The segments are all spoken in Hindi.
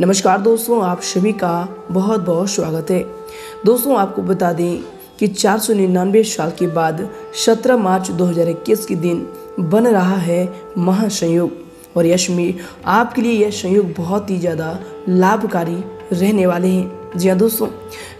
नमस्कार दोस्तों, आप सभी का बहुत बहुत स्वागत है। दोस्तों, आपको बता दें कि चार सौ निन्यानवे साल के बाद 17 मार्च 2021 के दिन बन रहा है महासंयोग। और यश में आपके लिए यह संयोग बहुत ही ज़्यादा लाभकारी रहने वाले हैं। जी हाँ दोस्तों,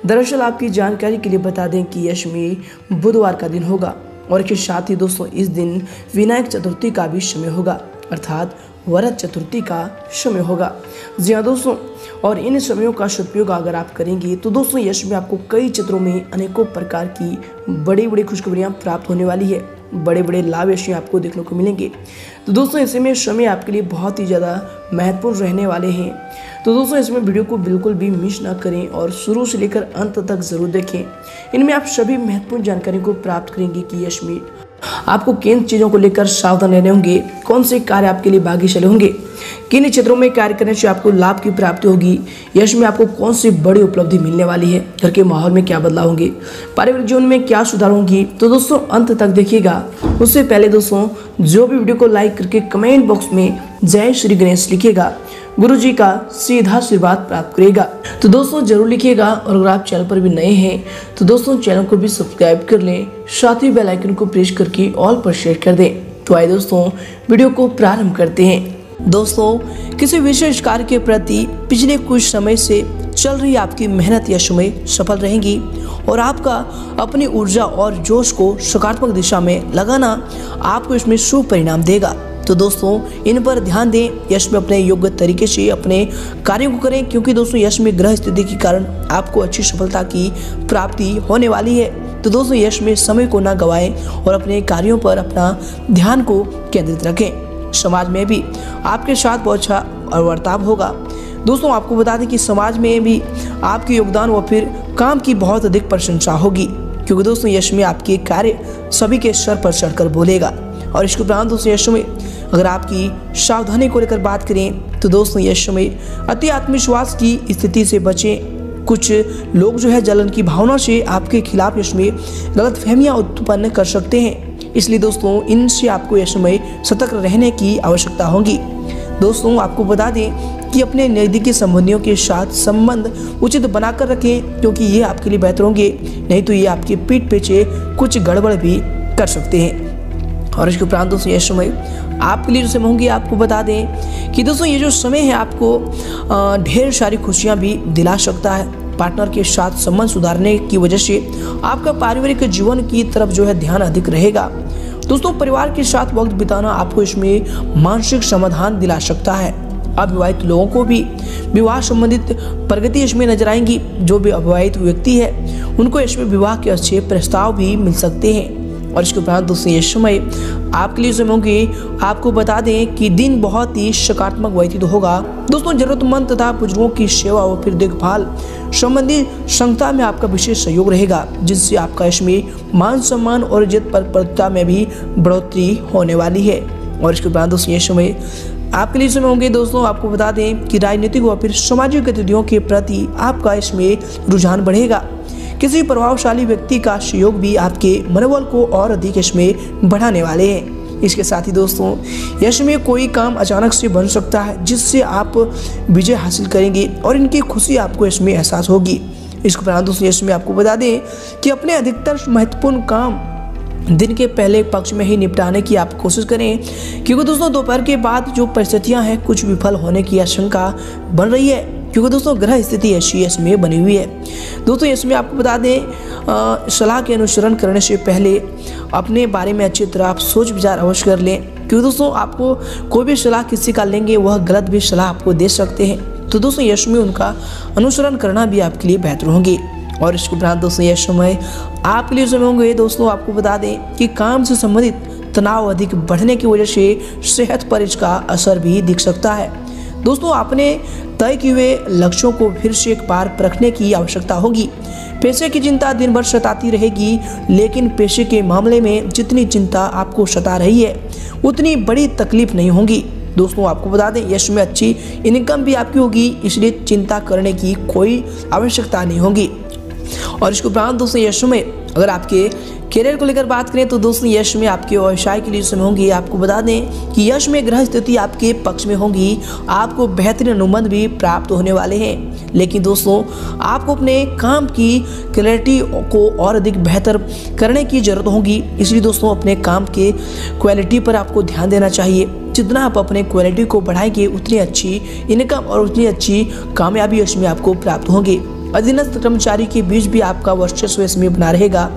दरअसल आपकी जानकारी के लिए बता दें कि यश में बुधवार का दिन होगा और इसके साथ ही दोस्तों, इस दिन विनायक चतुर्थी का भी समय होगा। अर्थात वरद चतुर्थी का समय होगा। जी हाँ दोस्तों, और इन समयों का सदुपयोग अगर आप करेंगे तो दोस्तों यश में आपको कई क्षेत्रों में अनेकों प्रकार की बड़ी बड़ी खुशखबरियाँ प्राप्त होने वाली है। बड़े बड़े लाभ यश आपको देखने को मिलेंगे। तो दोस्तों ऐसे में समय आपके लिए बहुत ही ज़्यादा महत्वपूर्ण रहने वाले हैं। तो दोस्तों इसमें वीडियो को बिल्कुल भी मिस ना करें और शुरू से लेकर अंत तक ज़रूर देखें। इनमें आप सभी महत्वपूर्ण जानकारी को प्राप्त करेंगे कि यश में आपको किन चीज़ों को लेकर सावधान रहने होंगे? कौन से कार्य आपके लिए भाग्यशाली होंगे? किन क्षेत्रों में कार्य करने से आपको लाभ की प्राप्ति होगी? यश में आपको कौन सी बड़ी उपलब्धि मिलने वाली है? घर के माहौल में क्या बदलाव होंगे? पारिवारिक जीवन में क्या सुधार होंगी? तो दोस्तों, अंत तक देखिएगा। उससे पहले दोस्तों, जो भी वीडियो को लाइक करके कमेंट बॉक्स में जय श्री गणेश लिखिएगा। गुरु जी का सीधा आशीर्वाद प्राप्त करेगा। तो दोस्तों, ज़रूर लिखिएगा और अगर आप चैनल पर भी नए हैं तो दोस्तों चैनल को भी सब्सक्राइब कर लें, साथ ही बेल आइकन को प्रेस करके ऑल पर शेयर कर दें। तो आइए दोस्तों, वीडियो को प्रारंभ करते हैं। दोस्तों, किसी विशेष कार्य के प्रति पिछले कुछ समय से चल रही आपकी मेहनत यश में सफल रहेंगी और आपका अपनी ऊर्जा और जोश को सकारात्मक दिशा में लगाना आपको इसमें शुभ परिणाम देगा। तो दोस्तों, इन पर ध्यान दें, यश में अपने योग्य तरीके से अपने कार्यों को करें, क्योंकि दोस्तों, यश में ग्रह स्थिति के कारण आपको अच्छी सफलता की प्राप्ति होने वाली है। तो दोस्तों, यश में समय को ना गवाएँ और अपने कार्यों पर अपना ध्यान को केंद्रित रखें। समाज में भी आपके साथ बहुत अच्छा और वर्ताव होगा। दोस्तों, आपको बता दें कि समाज में भी आपके योगदान व फिर काम की बहुत अधिक प्रशंसा होगी, क्योंकि दोस्तों, यश में आपके कार्य सभी के स्तर पर चढ़कर बोलेगा। और इसके उपरांत दोस्तों, यश में अगर आपकी सावधानी को लेकर बात करें तो दोस्तों यश में अति आत्मविश्वास की स्थिति से बचें। कुछ लोग जो है जलन की भावना से आपके खिलाफ यश में गलत फहमियाँ उत्पन्न कर सकते हैं। इसलिए दोस्तों, इनसे आपको यश में सतर्क रहने की आवश्यकता होगी। दोस्तों, आपको बता दें कि अपने नज़दीकी संबंधियों के साथ संबंध उचित बनाकर रखें, क्योंकि ये आपके लिए बेहतर होंगे। नहीं तो ये आपके पीठ पीछे कुछ गड़बड़ भी कर सकते हैं। और इसके उपरांत दोस्तों, यह समय आपके लिए जो समय होंगे, आपको बता दें कि दोस्तों, ये जो समय है आपको ढेर सारी खुशियाँ भी दिला सकता है। पार्टनर के साथ संबंध सुधारने की वजह से आपका पारिवारिक जीवन की तरफ़ जो है ध्यान अधिक रहेगा। दोस्तों, परिवार के साथ वक्त बिताना आपको इसमें मानसिक समाधान दिला सकता है। अविवाहित लोगों को भी विवाह संबंधित प्रगति इसमें नज़र आएँगी। जो भी अविवाहित व्यक्ति है, उनको इसमें विवाह के अच्छे प्रस्ताव भी मिल सकते हैं। और इसके उपरांत दोस्तों ये समय आपके लिए समय होंगे। आपको बता दें कि दिन बहुत ही सकारात्मक व्यतीत होगा। दोस्तों जरूरतमंद तथा बुज़ुर्गों की सेवा और फिर देखभाल संबंधी संस्था में आपका विशेष सहयोग रहेगा, जिससे आपका इसमें मान सम्मान और इज़्ज़त पर प्रतिता में भी बढ़ोतरी होने वाली है। और इसके उपरांत दोस्तों ये समय आपके लिए समय होंगे। दोस्तों आपको बता दें कि राजनीतिक व फिर सामाजिक गतिविधियों के प्रति आपका इसमें रुझान बढ़ेगा। किसी प्रभावशाली व्यक्ति का सहयोग भी आपके मनोबल को और अधिक इसमें बढ़ाने वाले हैं। इसके साथ ही दोस्तों, यश में कोई काम अचानक से बन सकता है, जिससे आप विजय हासिल करेंगे और इनकी खुशी आपको इसमें एहसास होगी। इसके उपरांत दोस्तों, यश में आपको बता दें कि अपने अधिकतर महत्वपूर्ण काम दिन के पहले पक्ष में ही निपटाने की आप कोशिश करें, क्योंकि दोस्तों, दोपहर के बाद जो परिस्थितियाँ हैं, कुछ विफल होने की आशंका बन रही है। क्योंकि दोस्तों, ग्रह स्थिति ऐसी इसमें बनी हुई है। दोस्तों, इसमें आपको बता दें सलाह के अनुसरण करने से पहले अपने बारे में अच्छी तरह आप सोच विचार अवश्य कर लें। क्योंकि दोस्तों, आपको कोई भी सलाह किसी का लेंगे, वह गलत भी सलाह आपको दे सकते हैं। तो दोस्तों, यश में उनका अनुसरण करना भी आपके लिए बेहतर होंगे। और इसके उपरांत दोस्तों यह समय आपके लिए समय होंगे, दोस्तों, आपको बता दें कि काम से संबंधित तनाव अधिक बढ़ने की वजह से सेहत पर इसका असर भी दिख सकता है। दोस्तों, आपने तय किए हुए लक्ष्यों को फिर से एक बार परखने की आवश्यकता होगी। पैसे की चिंता दिन भर सताती रहेगी, लेकिन पैसे के मामले में जितनी चिंता आपको सता रही है, उतनी बड़ी तकलीफ़ नहीं होगी। दोस्तों, आपको बता दें, यश में अच्छी इनकम भी आपकी होगी, इसलिए चिंता करने की कोई आवश्यकता नहीं होगी। और इसके उपरांत दोस्तों, यश में अगर आपके करियर को लेकर बात करें तो दोस्तों, यश में आपके व्यवसाय के लिए समय होंगी, आपको बता दें कि यश में ग्रह स्थिति आपके पक्ष में होंगी, आपको बेहतरीन अनुबंध भी प्राप्त होने वाले हैं। लेकिन दोस्तों, आपको अपने काम की क्लैरिटी को और अधिक बेहतर करने की ज़रूरत होगी। इसलिए दोस्तों, अपने काम के क्वालिटी पर आपको ध्यान देना चाहिए। जितना आप अपने क्वालिटी को बढ़ाएँगे, उतनी अच्छी इनकम और उतनी अच्छी कामयाबी इसमें आपको प्राप्त होगी। अधीनस्थ कर्मचारी के बीच भी आपका वर्चस्व इसमें बना रहेगा,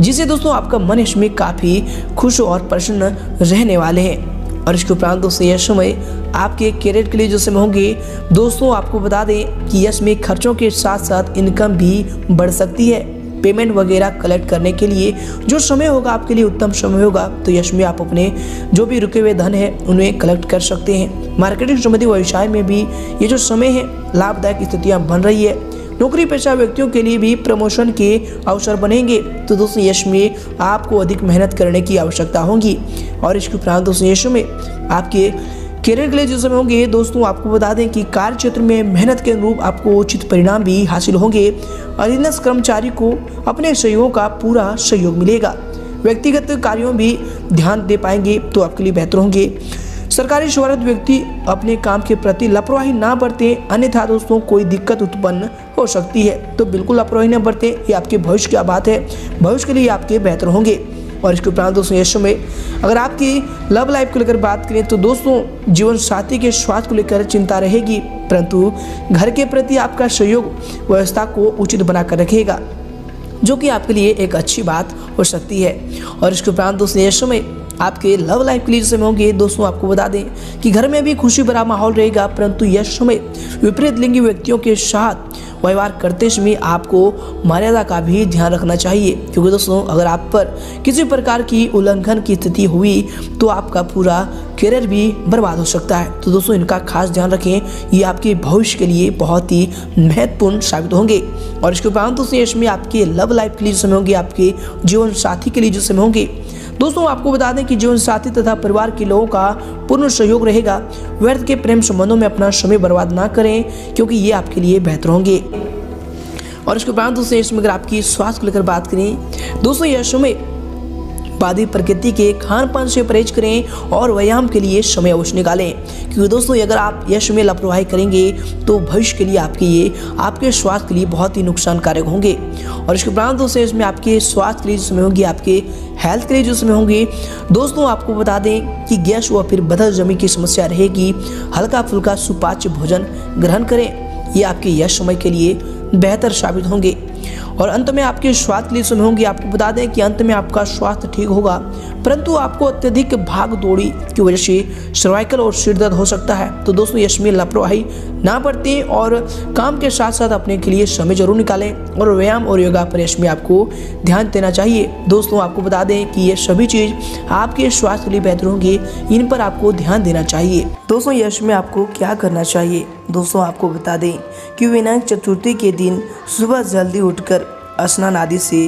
जिससे दोस्तों आपका मन इसमें काफ़ी खुश और प्रसन्न रहने वाले हैं। और इसके उपरांत दोस्तों यह समय आपके कैरियर के लिए जो समय होंगे, दोस्तों आपको बता दें कि यश में खर्चों के साथ साथ इनकम भी बढ़ सकती है। पेमेंट वगैरह कलेक्ट करने के लिए जो समय होगा आपके लिए उत्तम समय होगा तो यश में आप अपने जो भी रुके हुए धन है, उन्हें कलेक्ट कर सकते हैं। मार्केटिंग संबंधी व्यवसाय में भी ये जो समय है, लाभदायक स्थितियाँ बन रही है। नौकरी पेशा व्यक्तियों के लिए भी प्रमोशन के अवसर बनेंगे। तो दोस्तों, यश में आपको अधिक मेहनत करने की आवश्यकता होगी। और इसके उपरांत दोस्तों, यश में आपके करियर के लिए जो समय होंगे, दोस्तों, आपको बता दें कि कार्य क्षेत्र में मेहनत के अनुरूप आपको उचित परिणाम भी हासिल होंगे अधीनस्थ कर्मचारी को अपने सहयोगों का पूरा सहयोग मिलेगा। व्यक्तिगत कार्यों भी ध्यान दे पाएँगे तो आपके लिए बेहतर होंगे। सरकारी शोहरत व्यक्ति अपने काम के प्रति लापरवाही ना बरते, अन्यथा दोस्तों कोई दिक्कत उत्पन्न हो सकती है। तो बिल्कुल लापरवाही ना बरते, ये आपके भविष्य की बात है। भविष्य के लिए आपके बेहतर होंगे। और इसके उपरांत दोस्तों, यश में अगर आपकी लव लाइफ को लेकर बात करें तो दोस्तों, जीवन साथी के स्वास्थ्य को लेकर चिंता रहेगी। परंतु घर के प्रति आपका सहयोग व्यवस्था को उचित बनाकर रखेगा, जो कि आपके लिए एक अच्छी बात हो सकती है। और इसके उपरांत दोस्तों, यश में आपके लव लाइफ के लिए समय होंगे, दोस्तों, आपको बता दें कि घर में भी खुशी भरा माहौल रहेगा, परंतु यह समय विपरीत लिंगी व्यक्तियों के साथ व्यवहार करते समय आपको मर्यादा का भी ध्यान रखना चाहिए। क्योंकि दोस्तों, अगर आप पर किसी प्रकार की उल्लंघन की स्थिति हुई तो आपका पूरा करियर भी बर्बाद हो सकता है। तो दोस्तों, इनका खास ध्यान रखें। ये आपके भविष्य के लिए बहुत ही महत्वपूर्ण साबित होंगे। और इसके उपरांत दोस्तों इसमें आपके लव लाइफ के लिए जो समय होंगे, आपके जीवन साथी के लिए जो समय होंगे। दोस्तों, आपको बता दें कि जीवन साथी तथा परिवार के लोगों का पूर्ण सहयोग रहेगा। व्यर्थ के प्रेम संबंधों में अपना समय बर्बाद ना करें, क्योंकि ये आपके लिए बेहतर होंगे। और इसके उपरांत दोस्तों, इसमें अगर आपकी स्वास्थ्य को लेकर बात करें, दोस्तों, यह समय उत्पादी प्रकृति के खान पान से परहेज करें और व्यायाम के लिए समय अवश्य निकालें। क्योंकि दोस्तों, अगर आप यश में लापरवाही करेंगे तो भविष्य के लिए आपके ये, आपके स्वास्थ्य के लिए बहुत ही नुकसानकारक होंगे। और इसके उपरांत दोस्तों, इसमें आपके स्वास्थ्य के लिए जो समय होंगे, आपके हेल्थ के लिए जो समय होंगे, दोस्तों, आपको बता दें कि गैस व फिर बदल जमी की समस्या रहेगी। हल्का फुल्का सुपाच्य भोजन ग्रहण करें। ये आपके यश समय के लिए बेहतर साबित होंगे। और अंत में आपके स्वास्थ्य लिए समय होंगी। आपको बता दें कि अंत में आपका स्वास्थ्य ठीक होगा। परंतु आपको अत्यधिक भाग दौड़ी की वजह से सर्वाइकल और सिर दर्द हो सकता है। तो दोस्तों यश में लापरवाही ना बरतें और काम के साथ साथ अपने के लिए समय ज़रूर निकालें और व्यायाम और योगा पर यश में आपको ध्यान देना चाहिए। दोस्तों, आपको बता दें कि ये सभी चीज़ आपके स्वास्थ्य लिए बेहतर होंगी। इन पर आपको ध्यान देना चाहिए। दोस्तों, यश में आपको क्या करना चाहिए? दोस्तों, आपको बता दें कि विनायक चतुर्थी के दिन सुबह जल्दी उठकर स्नान आदि से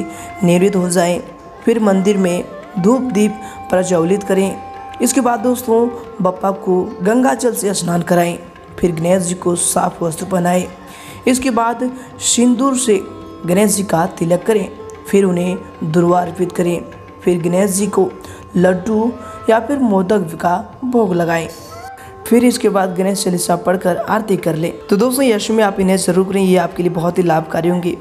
निवृत्त हो जाएँ। फिर मंदिर में धूप दीप प्रज्वलित करें। इसके बाद दोस्तों, बप्पा को गंगा जल से स्नान कराएँ। फिर गणेश जी को साफ़ वस्त्र पहनाएँ। इसके बाद सिंदूर से गणेश जी का तिलक करें। फिर उन्हें दुर्वा अर्पित करें। फिर गणेश जी को लड्डू या फिर मोदक का भोग लगाएँ। फिर इसके बाद गणेश चालीसा पढ़कर आरती कर ले। तो दोस्तों, यश में आप इन्हें ज़रूर करें। ये आपके लिए बहुत ही लाभकारी होंगे।